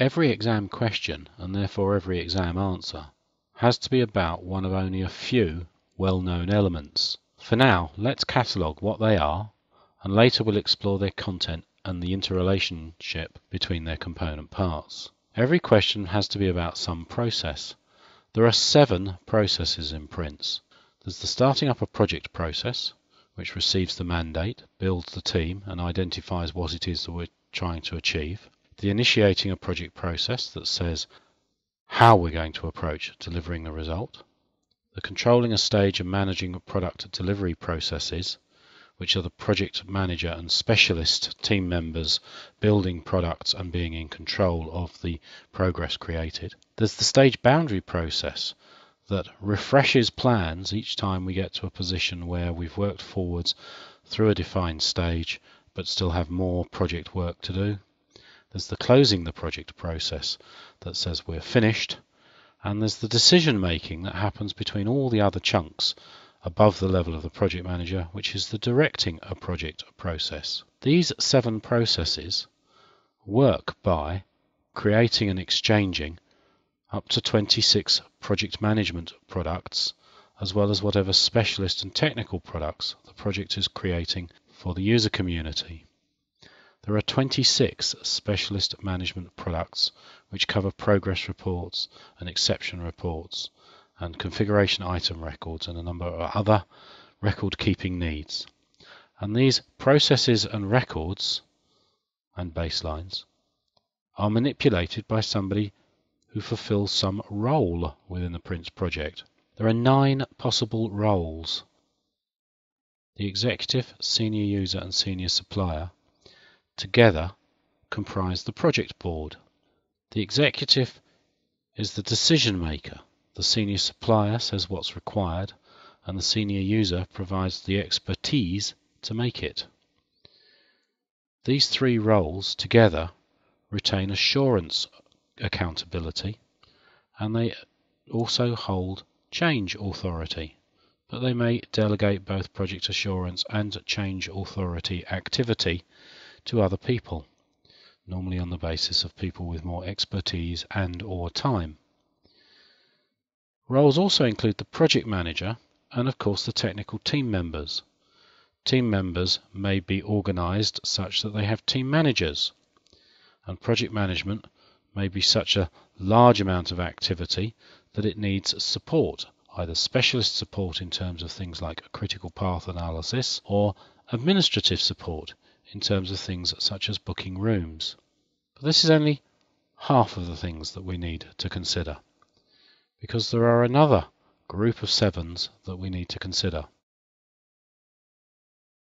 Every exam question, and therefore every exam answer, has to be about one of only a few well-known elements. For now, let's catalogue what they are, and later we'll explore their content and the interrelationship between their component parts. Every question has to be about some process. There are seven processes in Prince. There's the starting up a project process, which receives the mandate, builds the team, and identifies what it is that we're trying to achieve. The initiating a project process that says how we're going to approach delivering the result. The controlling a stage and managing product delivery processes, which are the project manager and specialist team members building products and being in control of the progress created. There's the stage boundary process, that refreshes plans each time we get to a position where we've worked forwards through a defined stage but still have more project work to do. There's the closing the project process that says we're finished, and there's the decision making that happens between all the other chunks above the level of the project manager, which is the directing a project process. These seven processes work by creating and exchanging up to 26 project management products, as well as whatever specialist and technical products the project is creating for the user community. There are 26 specialist management products which cover progress reports and exception reports and configuration item records and a number of other record keeping needs. And these processes and records and baselines are manipulated by somebody who fulfills some role within the Prince project. There are nine possible roles. The executive, senior user and senior supplier together comprise the project board. The executive is the decision maker. The senior supplier says what's required and the senior user provides the expertise to make it. These three roles together retain assurance accountability and they also hold change authority, but they may delegate both project assurance and change authority activity to other people, normally on the basis of people with more expertise and or time. Roles also include the project manager and of course the technical team members. Team members may be organized such that they have team managers, and project management may be such a large amount of activity that it needs support, either specialist support in terms of things like critical path analysis or administrative support in terms of things such as booking rooms. But this is only half of the things that we need to consider, because there are another group of sevens that we need to consider.